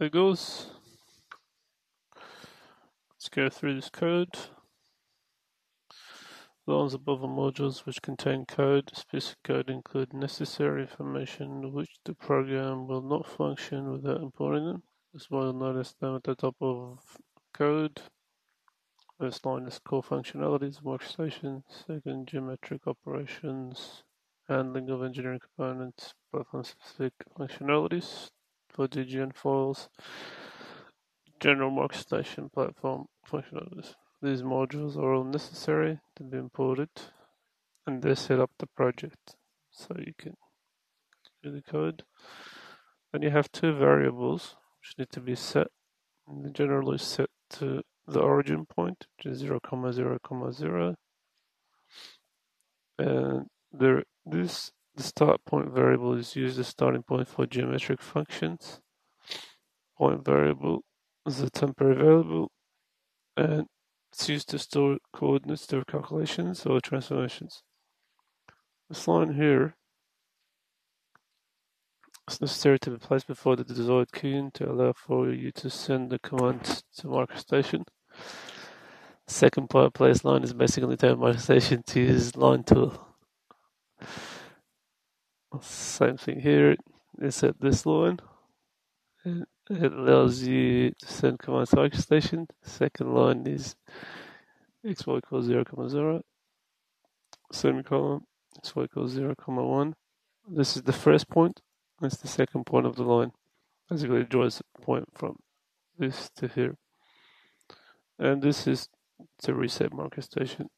There goes. Let's go through this code. The ones above are modules which contain code. Specific code include necessary information which the program will not function without importing them. As well notice them at the top of code. First line is core functionalities, workstation. Second, geometric operations, handling of engineering components, platform specific functionalities DGN files, general MicroStation platform functionalities. These modules are all necessary to be imported and they set up the project. So you can do the code. Then you have two variables which need to be set and generally set to the origin point, which is 0, comma 0, comma 0. And there, this the start point variable is used as starting point for geometric functions. Point variable is a temporary variable, and it's used to store coordinates to calculations or transformations. This line here is necessary to be placed before the desired keying to allow for you to send the command to MicroStation. Second part place line is basically telling MicroStation to use line tool. Same thing here, insert this line. It allows you to send commands to MicroStation. Second line is xy equals 0, comma 0. Semicolon, xy equals 0, comma 1. This is the first point. That's the second point of the line. Basically, it draws a point from this to here. And this is to reset MicroStation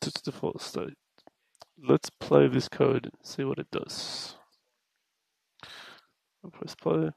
to its default state. Let's play this code and see what it does. I'll press play.